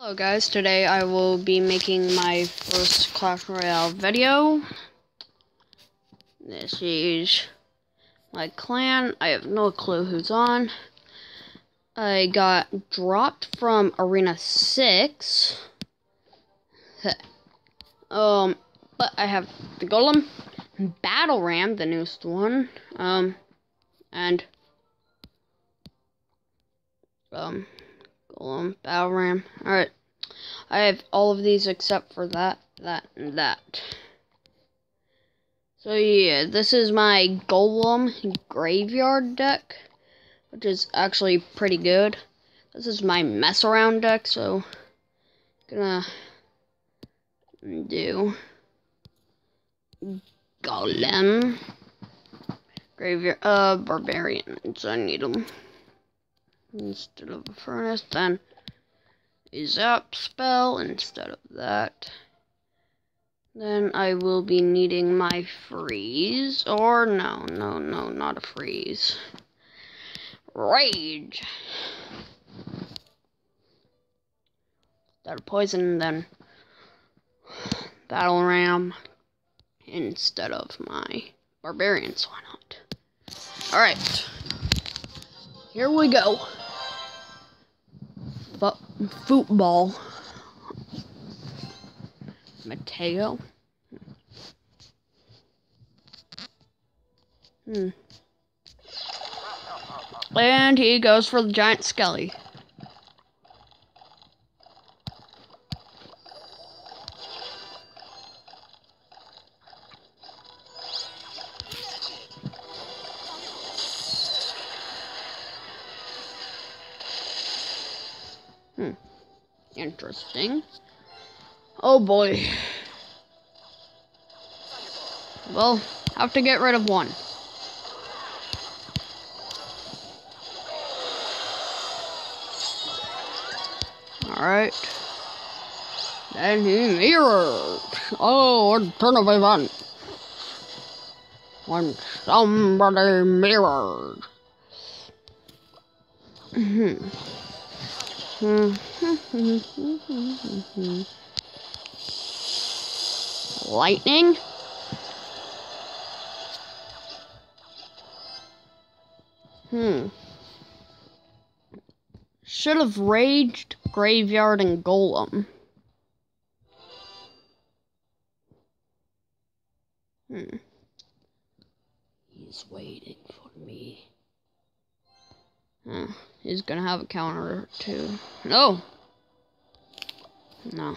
Hello guys, today I will be making my first Clash Royale video. This is my clan. I have no clue who's on. I got dropped from Arena 6. um, but I have the Golem, Battle Ram, the newest one, um, and, um, Golem, Battle Ram. Alright. I have all of these except for that, that, and that. So yeah, this is my Golem Graveyard deck, which is actually pretty good. This is my mess around deck, so gonna do Golem Graveyard, uh, Barbarians. I need them instead of a furnace, then a zap spell instead of that. Then I will be needing my freeze, or no, no, no, not a freeze. Rage! That poison, then battle ram instead of my barbarians. Why not? Alright. Here we go. Football. Mateo. Hmm. And he goes for the giant skelly. Hmm. Interesting. Oh boy. Well, have to get rid of one. Alright. Then he mirrored. Oh, what turn of event. When somebody mirrored. Hmm. Lightning? Hmm. Should have raged, graveyard, and golem. Hmm. He's waiting for me. Huh. He's gonna have a counter too. No! No.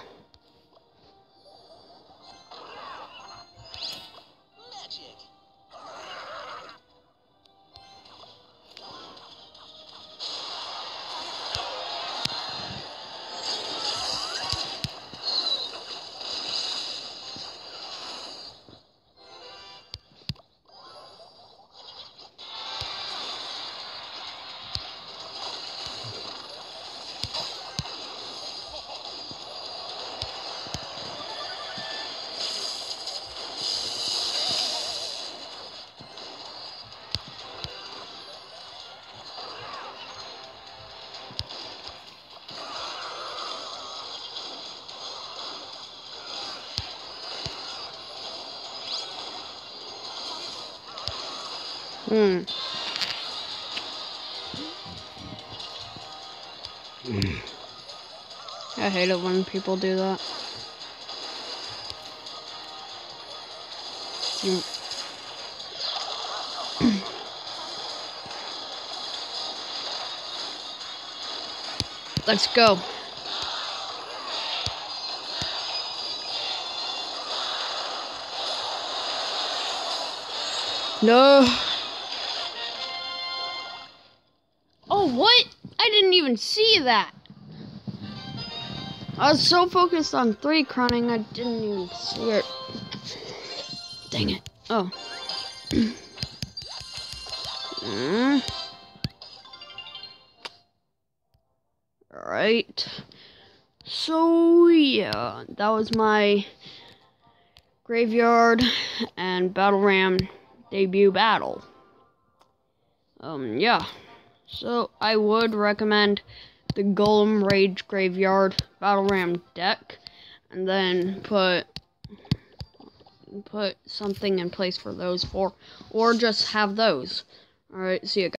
Hmm. I hate it when people do that. Mm. Let's go. No. Even see that. I was so focused on three crowning, I didn't even see it. Dang it. Oh. Alright. So, yeah, that was my graveyard and battle ram debut battle. Um, yeah. So I would recommend the Golem Rage Graveyard Battle Ram deck, and then put put something in place for those four, or just have those. Alright, see you guys.